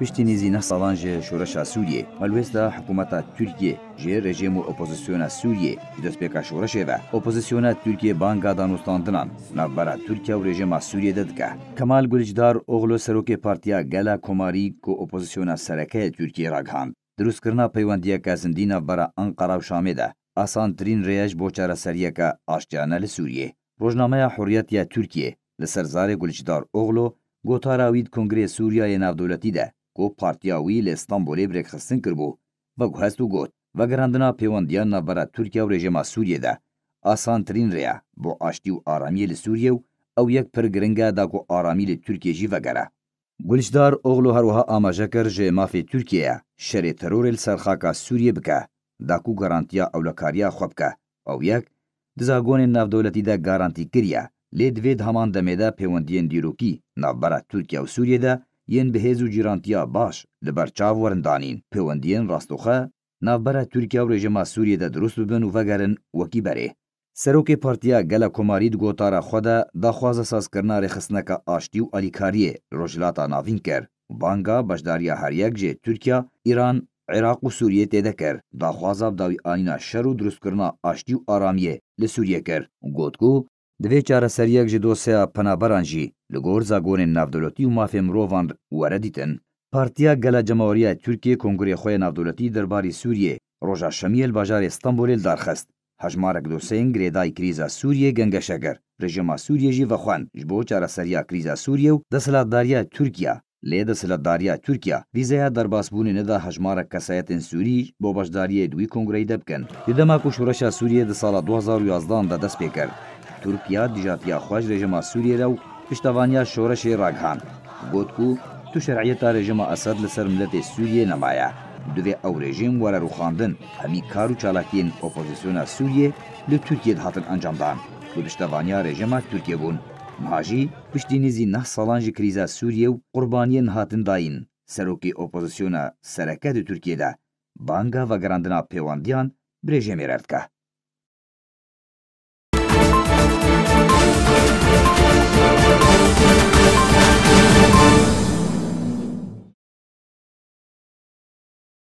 پشتی نزیینە ساڵان ژێ شۆرەشا سووریێ هەلوێستا حکوومەتە تورکیە ژێ ڕێژێم و ئۆپۆزیسیۆنە سووریێ دەستپێکا شۆڕەشێوە ئۆپۆزیسیۆنە تورکیە بانگا دانوستاندنان ناوبەرە تورکیا و ڕێژێما سووریێ دەدکە کەمال گولجدار ئۆغلۆ سەرۆکێ پارتیا گەلا کۆماری کۆ ئۆپۆزیسیۆنە سەرەکەی تورکیە ڕاگهاند دروستکردنا پەیوەندیەکە زیندینە بەرە ئەنقەرا و شامێدا ئاسانترین ڕێژ بۆ چارەسەریەکە ئاشتیانە لە سووریێ ڕۆژنامەیە حوریەتە تورکیە لەسەر زارێ گولجدار ئۆغلۆ گۆتاراوید کنگرێ سووریای ناودەوڵەتیدا کو پارتیا وی له استانبولې برخصن کړبو و ګوهست و ګوت و ګراندنا پیوندیان نبره ترکیه و رژیم سوریه ده آسان ترین ریا بو آشتی و آرامی له سوریه او یک پرگرنگه دا کو آرامی له ترکیه جی وګره گلشدار اوغلو هروها آماجه کر جه مافی ترکیه شر ترور سرخاکا سوریه بکه دا کو گارانتیا اولکاریا خوب که او یک دزاگون ناف دولتی دا گارانتی کریه لید وید همان دمیده پیوندین دیروکی نابرا ترکیه و سوریه ده yên bihêz û cîrantiya baş li ber çav werin danîn pêwendiyên rastûxe navbera Tirkiya û rejima Sûriyê de durust bibin û vegerin wekî berê. Serokê Partiya Gela Komarî di gotara xwe de daxwaza sazkirina rêxistineka aştî û alîkariyê rojilata navîn ker. Banga beşdariya her yek jê Tirkiya, Îran, Iraq û Sûriyê têde ker. Daxwaza bidawî anîna şer û durustkirina aştî û aramiyê li Sûriyê ker. Got ku دوی چاره سر یک جی دوسیا پنابران جی لگور زاگون نافدولتی و مافی مروان وردیتن پارتیا گلا جمهوریه ترکیه کنگره خوی نافدولتی درباری سوریه روژا شمیل باجار استانبول درخست هجمارک دوسین گریدای کریزا سوریه گنگشگر رژیما سوریه جی و خوان جبو چاره سریا کریزا سوریه و دسلاتداریا ترکیه لی دسلاتداریا ترکیه ویزه درباس بونه ندا هجمارک کسایت سوری با باشداری دوی کنگره دبکن دما کو شورش سوریه د سال 2011 د دست پیکرد تورکیا دژاتیا خوش رژما سوریه را و پشتوانیا شورش راگهان گوت کو تو شرعیتا رژما اسد لسر ملت سوریه نمایه دوی او رژیم وره روخاندن همی کارو چالاکین اپوزیسیونا سوریه لی ترکیه هاتن انجام دان و پشتوانیا رژما ترکیه بون ماجی پشتینیزی نه سالان جی کریزا سوریه و قربانیین هاتن داین سروکی اپوزیسیونا سرکه دو ترکیه ده بانگا و گراندنا پیواندیان برژمی ردکه